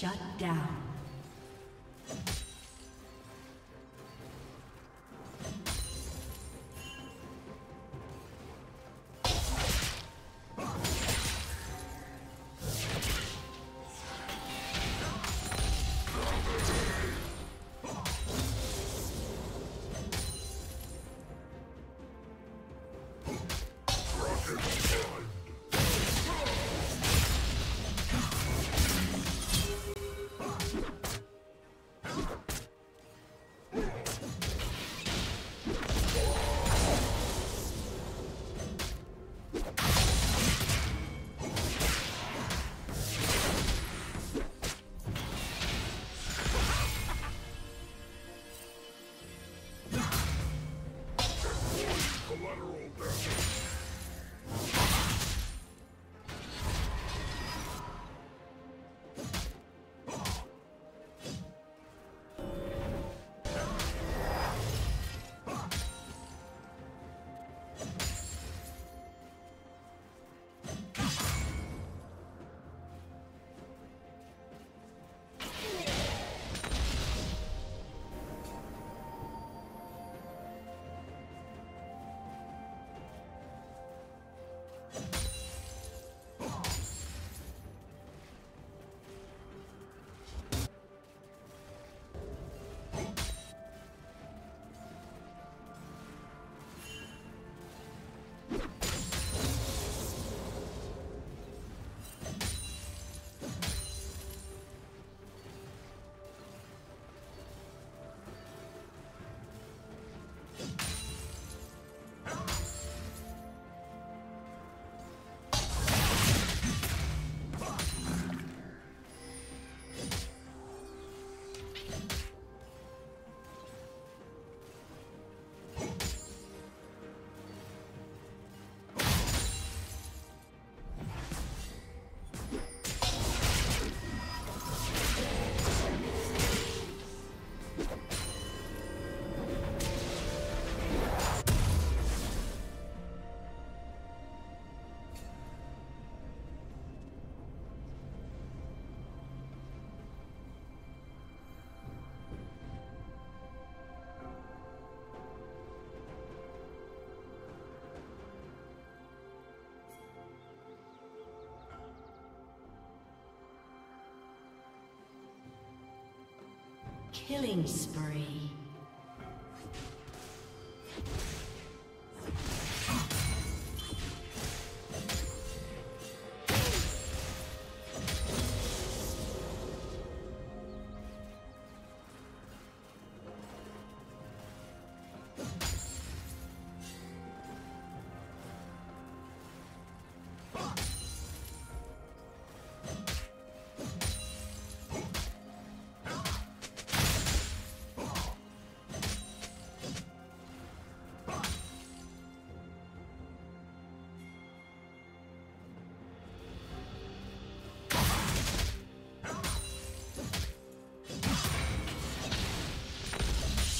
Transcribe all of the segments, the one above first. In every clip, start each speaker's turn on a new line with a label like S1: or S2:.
S1: Shut down. Killing spree.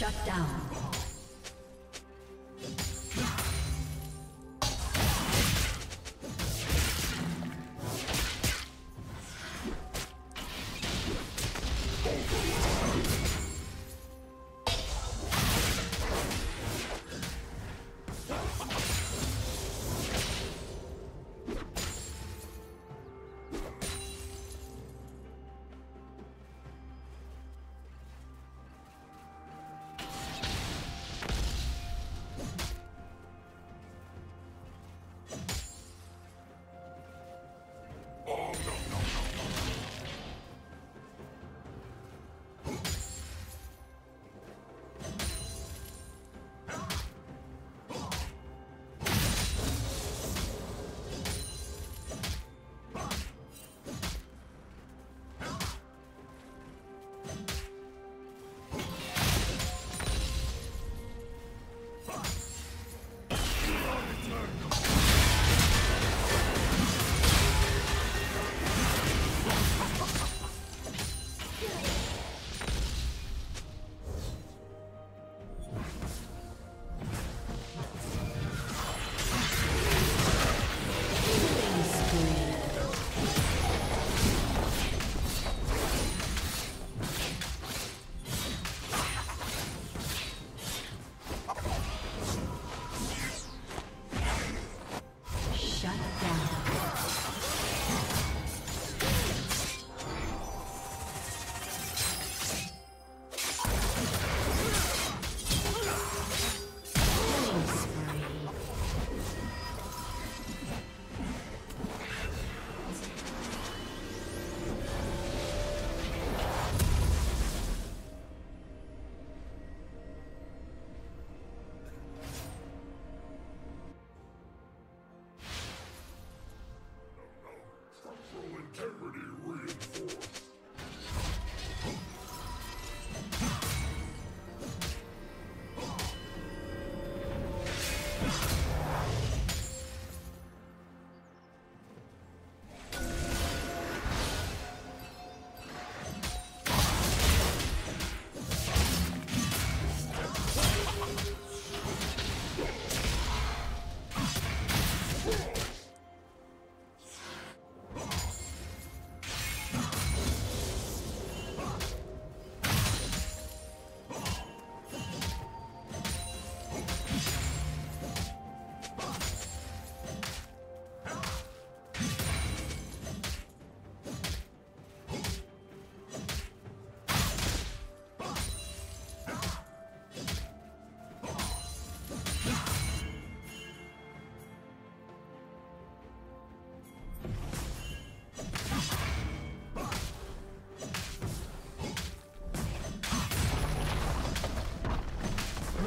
S1: Shut down.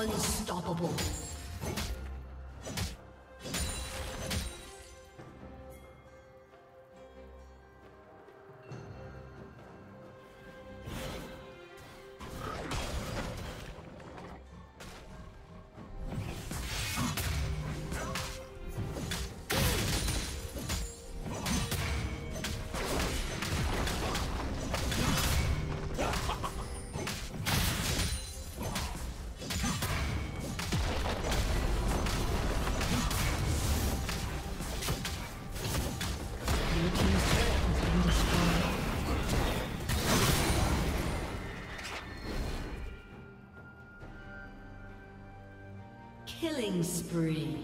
S1: Unstoppable. Killing spree.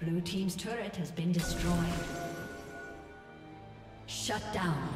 S1: Blue Team's turret has been destroyed. Shut down.